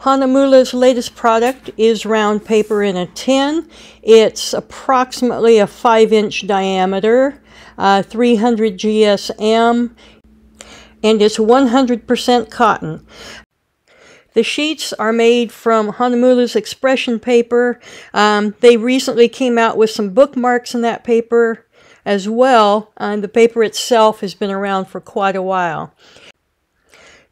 Hahnemühle's latest product is round paper in a tin. It's approximately a 5 inch diameter, uh, 300 GSM, and it's 100% cotton. The sheets are made from Hahnemühle's expression paper. Um, they recently came out with some bookmarks in that paper as well, and the paper itself has been around for quite a while.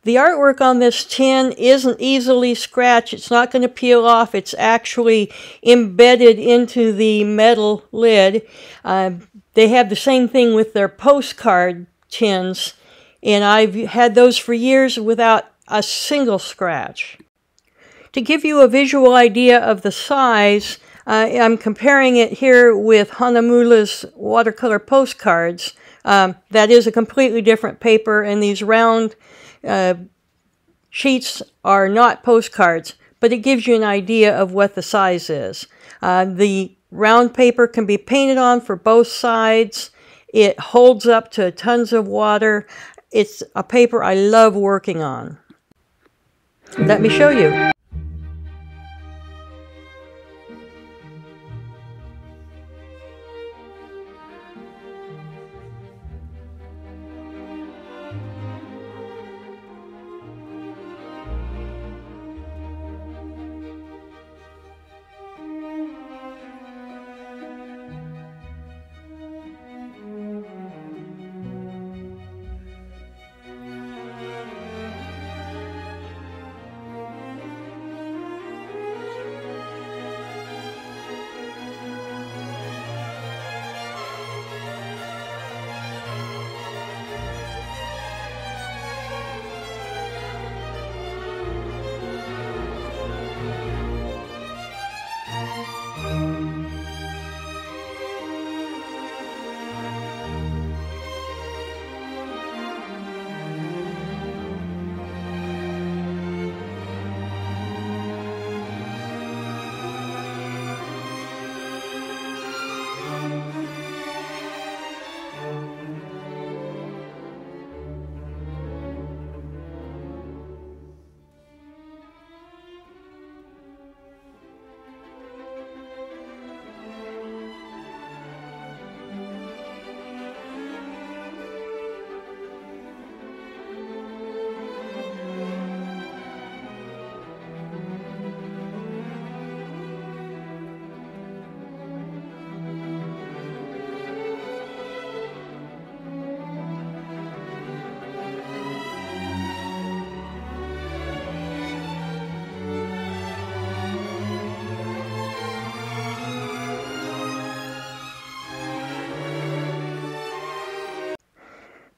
The artwork on this tin isn't easily scratched. It's not going to peel off. It's actually embedded into the metal lid. Uh, they have the same thing with their postcard tins, and I've had those for years without a single scratch. To give you a visual idea of the size, uh, I'm comparing it here with Hahnemühle's watercolor postcards. Um, that is a completely different paper, and these round uh, sheets are not postcards, but it gives you an idea of what the size is. Uh, the round paper can be painted on for both sides. It holds up to tons of water. It's a paper I love working on. Let me show you.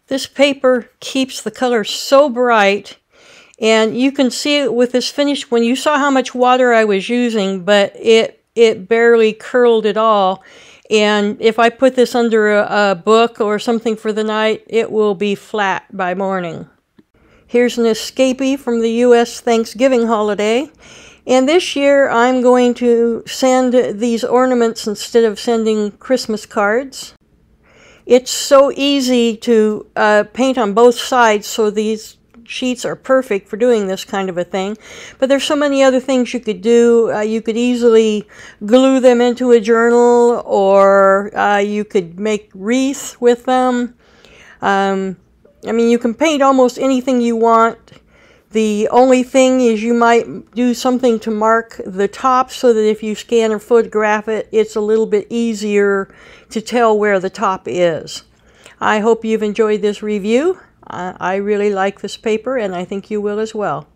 This paper keeps the color so bright and you can see it with this finish when you saw how much water I was using but it it barely curled at all and if I put this under a, a book or something for the night it will be flat by morning. Here's an escapee from the US Thanksgiving holiday and this year I'm going to send these ornaments instead of sending Christmas cards. It's so easy to uh, paint on both sides, so these sheets are perfect for doing this kind of a thing. But there's so many other things you could do. Uh, you could easily glue them into a journal, or uh, you could make wreaths with them. Um, I mean, you can paint almost anything you want. The only thing is you might do something to mark the top so that if you scan or photograph it, it's a little bit easier to tell where the top is. I hope you've enjoyed this review. I really like this paper and I think you will as well.